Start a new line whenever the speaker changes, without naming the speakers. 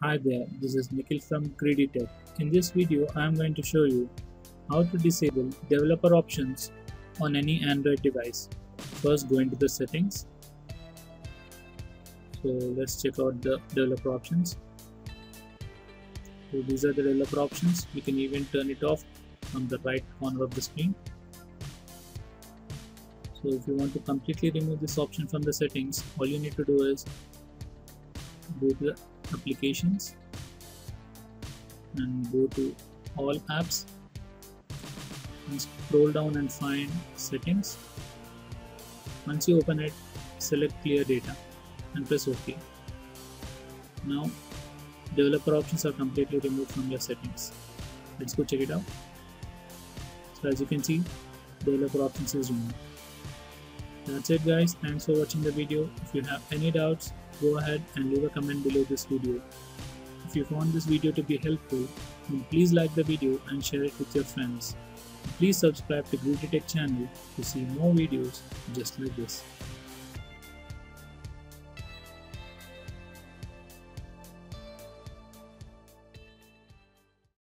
Hi there, this is Nikhil from Greedy Tech. In this video, I am going to show you how to disable developer options on any Android device. First, go into the settings. So let's check out the developer options. So these are the developer options. You can even turn it off from the right corner of the screen. So if you want to completely remove this option from the settings, all you need to do is go to the applications and go to all apps and scroll down and find settings. Once you open it select clear data and press ok. Now developer options are completely removed from your settings. Let's go check it out. So as you can see developer options is removed that's it guys thanks for watching the video if you have any doubts go ahead and leave a comment below this video. If you found this video to be helpful, then please like the video and share it with your friends. Please subscribe to Greedy Tech channel to see more videos just like this.